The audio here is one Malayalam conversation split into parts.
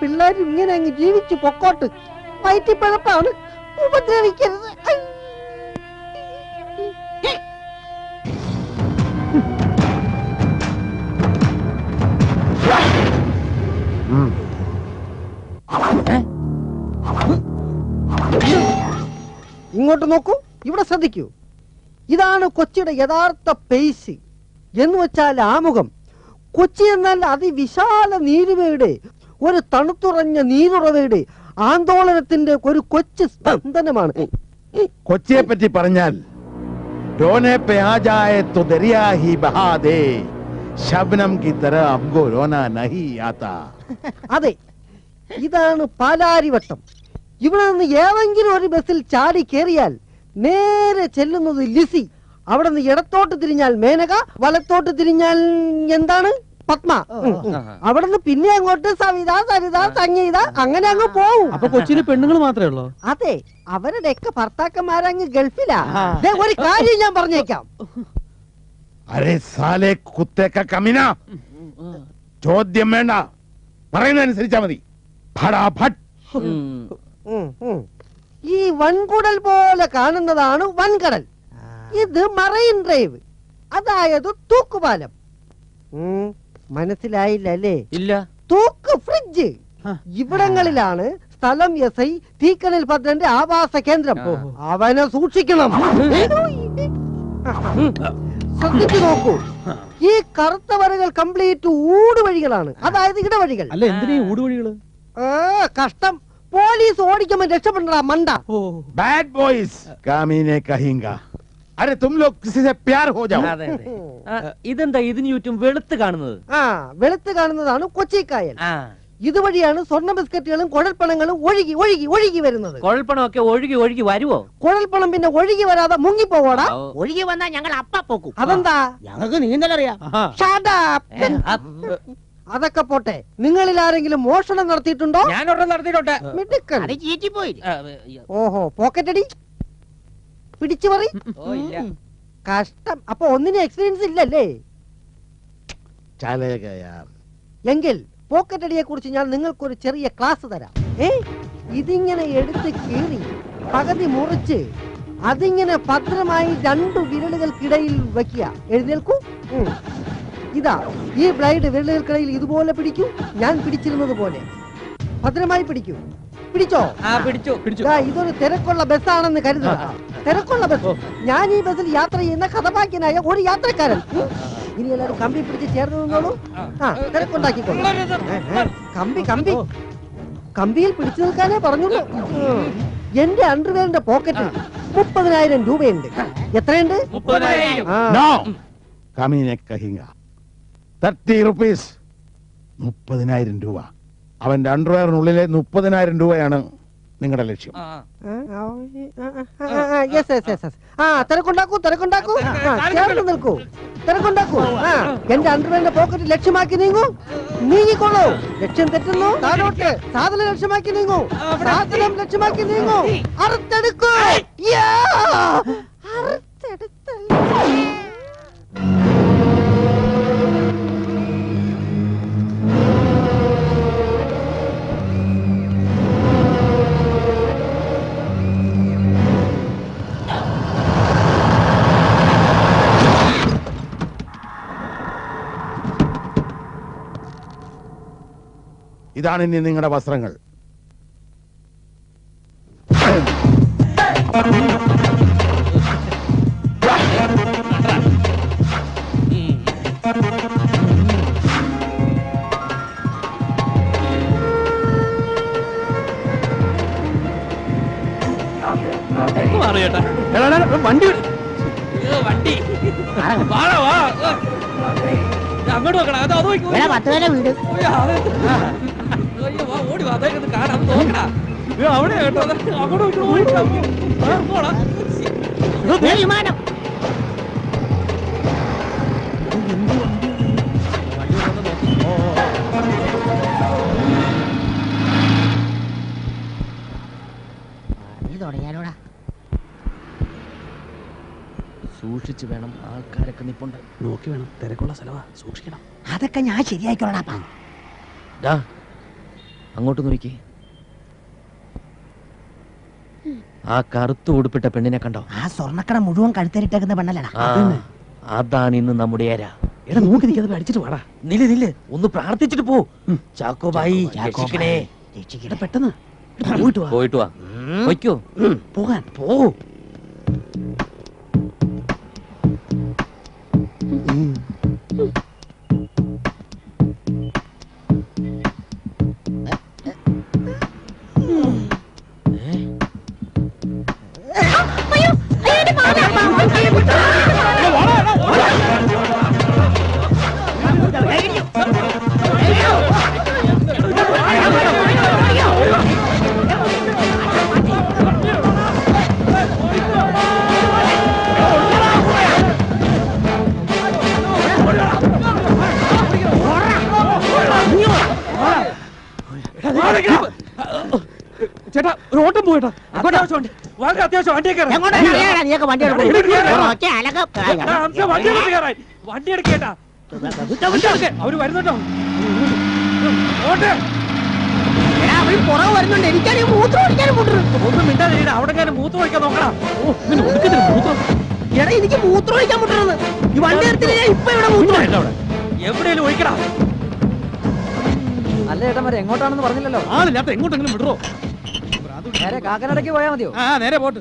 പിള്ളേരും ഇങ്ങനെ അങ്ങ് ജീവിച്ചു പൊക്കോട്ട്. വയറ്റിപ്പഴപ്പാണ് ഉപദ്രവിക്കരുത്. ഇങ്ങോട്ട് നോക്കൂ. ഇവിടെ ശ്രദ്ധിക്കൂ. ഇതാണ് കൊച്ചിയുടെ യഥാർത്ഥ പേസ് എന്ന് വെച്ചാൽ ആമുഖം. കൊച്ചി എന്നാൽ അതിവിശാല നീരുവയുടെ ഒരു തണുത്തുറഞ്ഞ നീരുറവയുടെ ആന്തോളനത്തിന്റെ ഒരു കൊച്ചു സ്പന്ദനമാണ് കൊച്ചിയെ പറ്റി പറഞ്ഞാൽ रोने पे आ जाए तो दरिया ही बहा दे शबनम की तरह हमको रोना नहीं आता അതെ ഇതാണ് പാലാരിവട്ടം ഇവിടെ നിന്ന് ഏതെങ്കിലും ഒരു ബസ്സിൽ ചാടി കയറിയാൽ നേരെ ചെല്ലുന്നത് ലിസി അവിടെ നിന്ന് ഇടത്തോട്ട് തിരിഞ്ഞാൽ മേനക വലത്തോട്ട് തിരിഞ്ഞാൽ എന്താണ് പത്മ. ഉം, ഉം. അവിടെ നിന്ന് പിന്നെ അങ്ങോട്ട് സവിത സരിത സംഗീത അങ്ങനെ അങ്ങ് പോവും. അപ്പൊ കൊച്ചിയിൽ പെണ്ണുങ്ങൾ മാത്രമേ ഉള്ളൂ? അതെ അവരുടെ ഒക്കെ ഭർത്താക്കന്മാരങ്ങ് ഗൾഫിലാ. ഒരു കാര്യം ഞാൻ പറഞ്ഞേക്കാം. അരേ സാലെ കുത്തേക്ക കമിന. ചോദ്യം വേണ്ട. പറയുന്നതനുസരിച്ചാ മതി. ഈ വൻകുടൽ പോലെ കാണുന്നതാണ് വൻകടൽ. ഇത് മറൈൻ ഡ്രൈവ്. അതായത് തൂക്കുപാലം. മനസ്സിലായില്ല അല്ലേ ഇല്ല. തൂക്ക് ഫ്രിഡ്ജ്. ഇവിടങ്ങളിലാണ് സ്ഥലം എസ് ഐ തീക്കണൽ പന്ത്രണ്ട് ആവാസ കേന്ദ്രം. അവനെ സൂക്ഷിക്കണം. ശ്രദ്ധിച്ചു നോക്കൂ. ഈ കറുത്ത വരകൾ കംപ്ലീറ്റ് ഊടുവഴികളാണ്. അതായത് ഇടവഴികൾ. അല്ല കഷ്ടം. പോലീസ് ഓടിക്കുമ്പോ രക്ഷപ്പെടാ മണ്ട. ബാഡ് ബോയ്സ് കാമീനെ കഹിങ്ക. അരെ തും ലോക് കിസി സേ പ്യാർ ഹോ ജാ അതെ അതെ. ഇതെന്താ ഇതിന് യൂട്യൂബ് വെളുത്ത് കാണുന്നത്? ആ വെളുത്ത് കാണുന്നതാണ് കൊച്ചിക്കായൽ. ആ. ഇതുവഴിയാണ് സ്വർണ ബിസ്ക്കറ്റുകളും കുഴൽപ്പണങ്ങളും ഒഴുകി ഒഴുകി ഒഴുകി വരുന്നത്. കുഴൽപ്പണമൊക്കെ ഒഴുകി ഒഴുകി വരുവോ? കുഴൽപ്പണം പിന്നെ ഒഴുകി വരാതെ മുങ്ങിപ്പോവാടാ? പോവോടാ ഒഴുകി വന്നാ ഞങ്ങൾ അപ്പ പോക്കും. അതെന്താ? ഞങ്ങൾക്ക് നീന്തൽ അറിയാം. Shut up. അതൊക്കെ പോട്ടെ. നിങ്ങളിൽ ആരെങ്കിലും മോഷണം നടത്തിയിട്ടുണ്ടോ? ഞാൻ ഒരെണ്ണം നടത്തിയിട്ടുണ്ട്. മിടുക്കൻ. ഓഹോ പോക്കറ്റടി. പിടിച്ചു പറ കഷ്ടം. അപ്പൊ ഒന്നിനും എക്സ്പീരിയൻസ് ഇല്ലല്ലേ? എങ്കിൽ പോക്കറ്റ് അടിയെ കുറിച്ച് ഞാൻ നിങ്ങൾക്കൊരു ചെറിയ ക്ലാസ് തരാം. ഏ? ഇതിങ്ങനെ എടുത്ത് കീറി പകുതി മുറിച്ച് അതിങ്ങനെ ഭദ്രമായി രണ്ടു വിരലുകൾക്കിടയിൽ വെക്കുക. എഴുന്നേൽക്കൂ. ഇതാ ഈ ബ്ലൈഡ് വിരലുകൾക്കിടയിൽ ഇതുപോലെ പിടിക്കൂ. ഞാൻ പിടിച്ചിരുന്നത് പോലെ. ഭദ്രമായി പിടിക്കൂ. പിടിച്ചോ? ആ പിടിച്ചോ പിടിച്ചു. ദാ, ഇതൊരു തിരക്കുള്ള ബസ്സാണെന്ന് കരുതുക. തിരക്കുള്ള ബസ്. ഞാൻ ഈ ബസ്സിൽ യാത്ര ചെയ്യുന്ന കഥപാക്കിയനായ ഒരു യാത്രക്കാരൻ. ഉം. ഇനി എല്ലാവരും കമ്പി പിടിച്ച് ചേർന്ന് നിന്നോളൂ. ആ. തിരക്കുണ്ടാക്കിക്കോളൂ. ഏ, ഏ, കമ്പി കമ്പി. കമ്പിയിൽ പിടിച്ചു നിൽക്കാനേ പറഞ്ഞുള്ളൂ. ഉം. എന്റെ അണ്ടർവെയറിന്റെ പോക്കറ്റിൽ മുപ്പതിനായിരം രൂപയുണ്ട്. എത്രയുണ്ട്? മുപ്പതിനായിരം. ആ, नो കമീനെ കഹിങ്ക തേർട്ടി റുപ്പീസ് മുപ്പതിനായിരം രൂപ. അവന്റെ അണ്ടർവെയറിനുള്ളിലെ മുപ്പതിനായിരം രൂപയാണ് നിങ്ങളുടെ ലക്ഷ്യം ആ, ആ, ആ, ആ, ആ, ആ, yes, yes, yes, yes. ആ തിരക്കുണ്ടാക്കൂ തിരക്കുണ്ടാക്കൂ ആ, ചേർന്ന് നിൽക്കൂ തിരക്കുണ്ടാക്കൂ ആ എന്റെ അണ്ടർവെയറിന്റെ പോക്കറ്റ് ലക്ഷ്യമാക്കി നീങ്ങൂ നീങ്ങിക്കോളൂ ലക്ഷ്യം തെറ്റുന്നു താഴോട്ട് സാധനം ലക്ഷ്യമാക്കി നീങ്ങൂ സാധനം ലക്ഷ്യമാക്കി നീങ്ങൂ അറുത്തെടുക്കൂ ഇതാണ് ഇനി നിങ്ങളുടെ വസ്ത്രങ്ങൾ. വണ്ടി അയ്യോ, വണ്ടി വാടാ, വാ. അങ്ങോട്ട് നോക്കണം അത് അത് നോക്കി, ഇവിടെ പത്ത് പേരെ വീട്. അതൊക്കെ കാണാൻ കാണാം. നോക്കടാ. അവിടെ കേട്ടോ. അവിടെ അങ്ങോട്ട് ഓടിക്കാം തുടങ്ങിയാലോടാ. സൂക്ഷിച്ചു വേണം ആൾക്കാരൊക്കെ നിപ്പുണ്ട്. നോക്കി വേണം. തിരക്കുള്ള സ്ഥലവാ. സൂക്ഷിക്കണം. അതൊക്കെ ഞാൻ ശരിയായിക്കോളാം അങ്ങോട്ട് നോക്കി. ആ കറുത്ത് ഉടുപ്പിട്ട പെണ്ണിനെ കണ്ടോ? ആ സ്വർണക്കട മുഴുവൻ കഴുത്തരിട്ടേക്കുന്ന പെണ്ണല്ലടാ. അതാണ് ഇന്ന് നമ്മുടെ ഏര. എടാ നോക്കി നിൽക്കാതെ അടിച്ചിട്ട് വാടാ. നില്ല് നില്ല് ഒന്ന് പ്രാർത്ഥിച്ചിട്ട് പോ. ചാക്കോ ബായി രക്ഷിക്കണേ പെട്ടെന്ന്. പോയിട്ട് വാ. പോയിട്ട് വാ. വയ്ക്കോ പോകാൻ പോ. വണ്ടി എടുക്കേട്ടാ അവർ വരുന്നുണ്ടോ? പുറകെ എനിക്കാണെങ്കിൽ മൂത്രം ഒഴിക്കാനും ഒന്നും. അവിടെ കാര്യം മൂത്ത് ഒഴിക്കാൻ നോക്കണം ഓ ഒടുക്കത്തിന് മൂത്രം. എടാ എനിക്ക് മൂത്രം ഒഴിക്കാൻ മുട്ടുന്നത് ഈ വണ്ടി എടുത്തില്ല ഞാൻ ഇപ്പൊ ഇവിടെ മൂത്രം ഒഴിക്കും. എവിടെയെങ്കിലും ഒഴിക്കടാ. അല്ല ഏട്ടന്മാരെ എങ്ങോട്ടാണെന്ന് പറഞ്ഞില്ലല്ലോ? ആളില്ലാത്ത എങ്ങോട്ടെങ്കിലും വിടറോ. നേരെ കാക്കനടയ്ക്ക് പോയാ മതിയോ? ആ നേരെ പോട്ട്.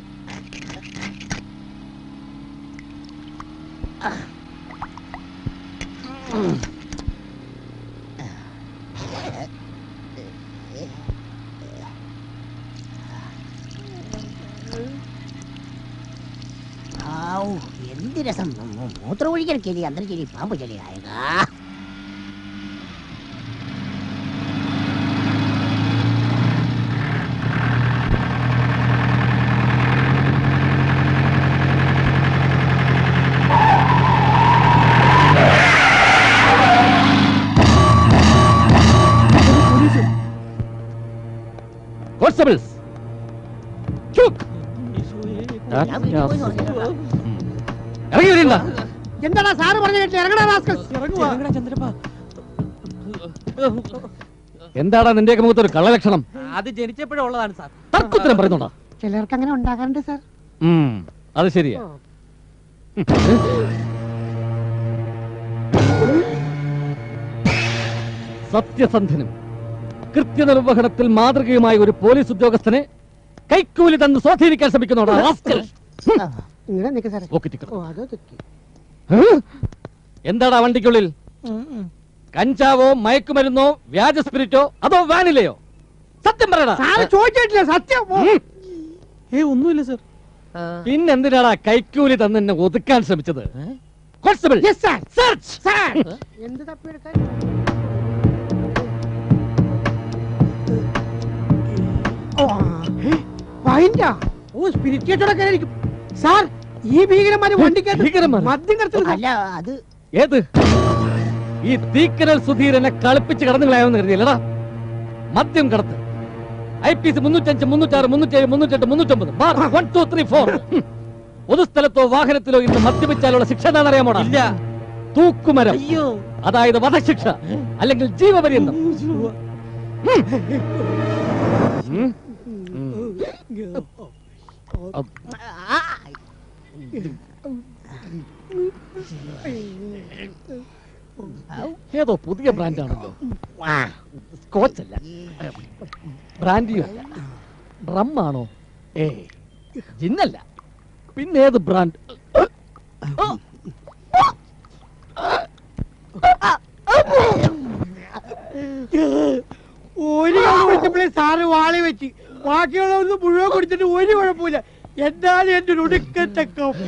എന്ത് രസം. മൂ- മൂത്രം ഒഴിക്കൽ ചെലി അന്തര ചെലി പാമ്പ് ആയതാ ഇറങ്ങി വരില്ല എന്താടാ സാറ് പറഞ്ഞു കേട്ടില്ല ഇറങ്ങടാ റാസ്കൽ എന്താടാ നിന്റെയൊക്കെ മുഖത്ത് ഒരു കള്ളലക്ഷണം? അത് ജനിച്ചപ്പോഴേ ഉള്ളതാണ് സാർ. തർക്കുത്തരം പറയുന്നുണ്ടോ? ചിലർക്ക് അങ്ങനെ ഉണ്ടാകാറുണ്ട് സാർ. അത് ശരിയാ. സത്യസന്ധനും കൃത്യനിർവഹണത്തിൽ മാതൃകയുമായ ഒരു പോലീസ് ഉദ്യോഗസ്ഥനെ കൈക്കൂലി തന്ന് സ്വാധീനിക്കാൻ ശ്രമിക്കുന്നോടാ. ഇങ്ങനെ സാറേ. ഓ അതോ തെറ്റി. എന്താടാ വണ്ടിക്കുള്ളിൽ? കഞ്ചാവോ മയക്കുമരുന്നോ വ്യാജ സ്പിരിറ്റോ അതോ വാനിലയോ? സത്യം പറയടാ. സാറ് ചോദിച്ചിട്ടില്ല സത്യം. ഏ ഒന്നുമില്ല സർ. പിന്നെന്തിനാടാ കൈക്കൂലി തന്ന് എന്നെ ഒതുക്കാൻ ശ്രമിച്ചത്? കോൺസ്റ്റബിൾ എന്ത് തപ്പിയെടുക്കാൻ വൈൻഡാ ഓ സ്പിരിറ്റ് കച്ചവടക്കാരെ ആയിരിക്കും സാർ ഈ ഭീകരന്മാര് വണ്ടിക്കകത്ത് ഭീകരന്മാര്? മദ്യം കടത്തുന്നു അല്ല അത് ഏത്? ഈ സുധീരനെ കളിപ്പിച്ച് കടന്നു കളയാമെന്ന് കരുതിയല്ലടാ. മദ്യം കടത്ത്. ഐ പി സി മുന്നൂറ്റഞ്ച് മുന്നൂറ്റാറ് മുന്നൂറ്റേഴ് മുന്നൂറ്റെട്ട് മുന്നൂറ്റൊമ്പത്. Bar one two three four പൊതുസ്ഥലത്തോ വാഹനത്തിലോ ഇന്ന് മദ്യപിച്ചാലുള്ള ശിക്ഷ എന്താണെന്നറിയാമോടാ? ഇല്ല. തൂക്കുമരം. അയ്യോ. അതായത് വധശിക്ഷ. അല്ലെങ്കിൽ ജീവപര്യന്തം. ഉം. ഉം. ഏതോ പുതിയ ബ്രാൻഡാണല്ലോ. സ്കോച്ച് അല്ല ബ്രാൻഡിയും? അല്ല ആണോ ഏ ജിന്നല്ല. പിന്നെ ഏത് ബ്രാൻഡ്? ഒരു സാറ് വാളി വെച്ച്. ബാക്കിയുള്ളതൊന്നും മുഴുവൻ കുടിച്ചിട്ട് ഒരു കുഴപ്പമില്ല. എന്നാലും എന്റെ ഒടുക്കത്തെ കപ്പ